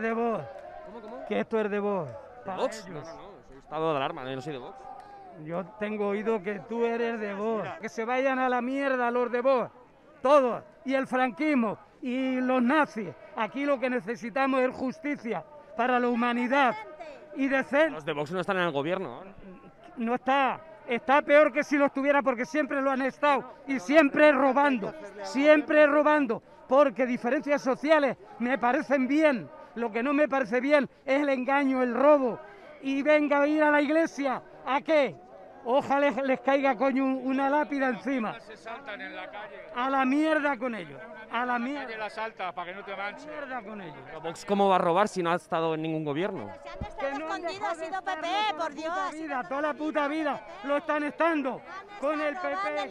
de vos, ¿Cómo, cómo? que esto es de vos. ¿De Vox? No, no, no, soy estado de alarma, yo no soy de Vox. Yo tengo oído que tú eres de vos. Que se vayan a la mierda los de vos. Todos. Y el franquismo. Y los nazis. Aquí lo que necesitamos es justicia para la humanidad. Y decir, Los de Vox no están en el gobierno no está. Está peor que si lo estuviera porque siempre lo han estado. Y siempre robando. Siempre robando. Porque diferencias sociales me parecen bien. Lo que no me parece bien es el engaño, el robo. Y venga a ir a la iglesia. ¿A qué? Ojalá les, les caiga coño un- una lápida encima. Se saltan en la calle. A la mierda con ellos. A la mierda la salta para que no te manches. con ellos. Vox, ¿cómo va a robar si no ha estado en ningún gobierno? Se han Que estado no han escondidos, dejado ha sido PP, toda por la Dios. sido vida, toda la puta vida lo están estando. Con el PP, el